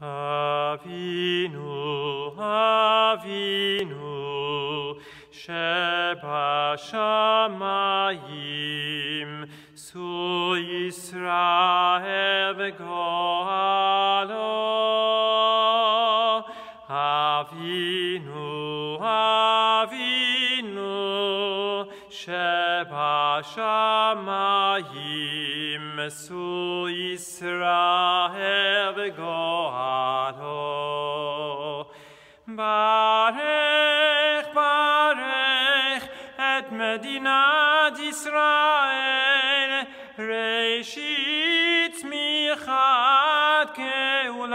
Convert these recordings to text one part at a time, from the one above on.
Avinu, Avinu, Sheba Shamayim, Su Yisrael Goalo. Avinu, Avinu, Sheba Shamayim, Mesul Israel Goado. Barech, barech, et Medinat Israel, Reishit michat keulatenu,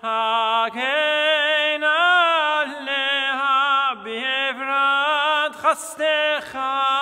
Hagen aleha bevrat chastecha,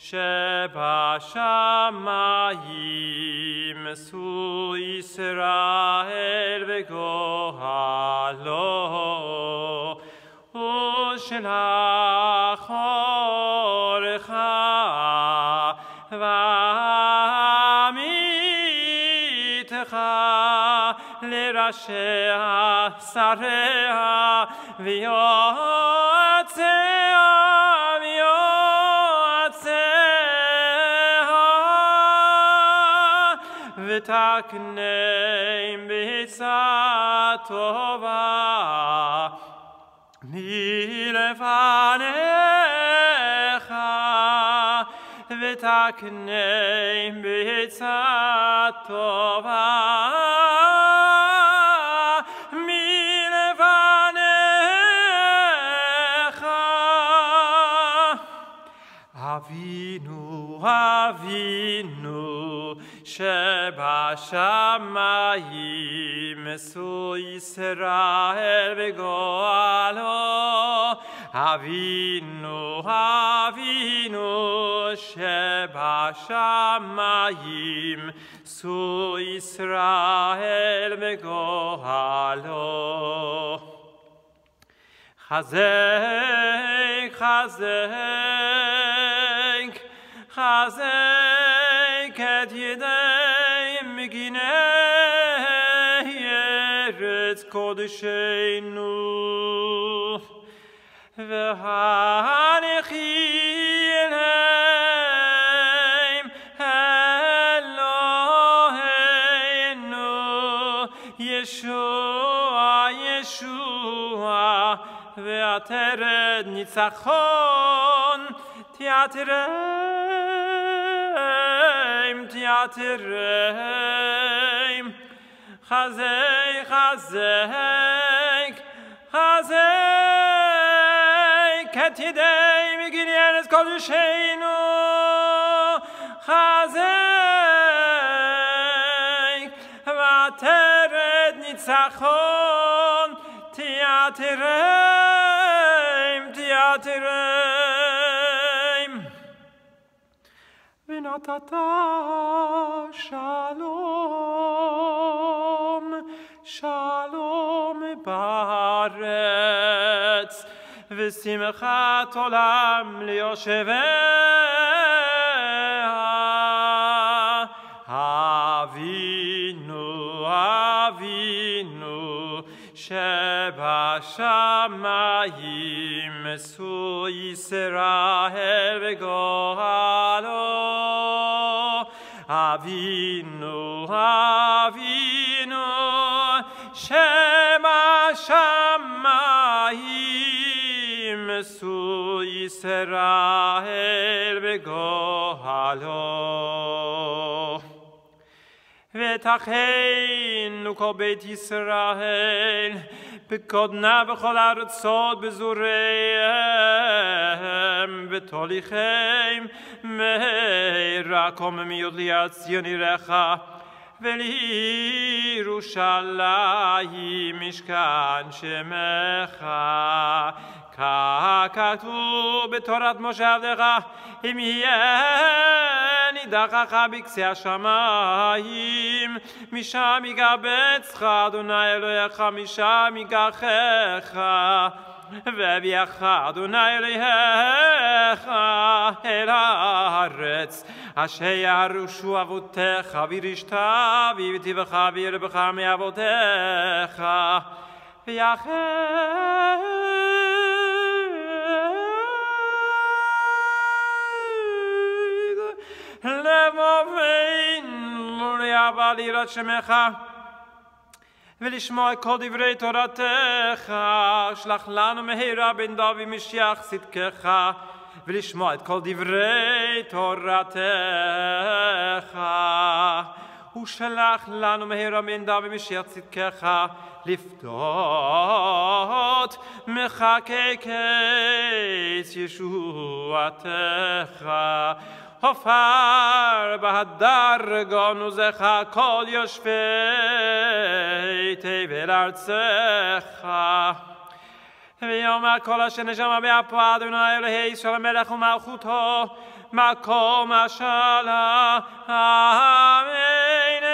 שבשמיים שו ישראל בגואלו. ושלח אורך ועמיתך לראשיה, שריה, ויועציה, ותקנם בעצה טובה. מלפניך ותקנם בעצה טובה מלפניך אבינו אבינו שבשמיים שו ישראל בגואלו אבינו אבינו שבשמיים שו ישראל בגואלו חזק חזק חזק את ידי gine jeres kodische nu we han ich inem hallo hey nu yeshu a yeshu a we ateret nitzachon ti תיאטרם חזק חזק חזק את ידי מגיני ארץ קודשנו חזק ועטרת ניצחון תיאטרם ונתת שלום, שלום בארץ, ושמחת עולם ליושביה. אבינו, אבינו, שבשמיים שו ישראל avinu, avinu, shema shamaim, su Yisrael begohalo. ותחנו כל בית ישראל, בקודנה בכל ארצות בזוריהם. ותוליכם מהרה קוממיות ליד ציון עירך ולירושלים בירושלים משכן שמך. ככתוב בתורת משה עבדך, אם יהיה נידחך בקצה השמיים, משם יקבצך אדוני אלוהיך, משם ייקחך. והביאך אדוני אלוהיך אל הארץ אשר ירושו אבותיך וירשת ויבטיבך וירבך מאבותיך ויחד לבבינו ליבא ליראת שמך ולשמוע כל דברי תורתך, שלח לנו מהרה בן דוד משיח צדקך, ולשמוע את כל דברי תורתך. ושלח לנו מהרה בן דוד משיח צדקך, לפדות מחכה קץ ישועתך. הופר בהדר גונוזך כל יושבי תבל ארצך. ויאמר כל אשר נשמה באפו אדוני אלוהי ישראל המלך ומלכותו מקום השלה אמן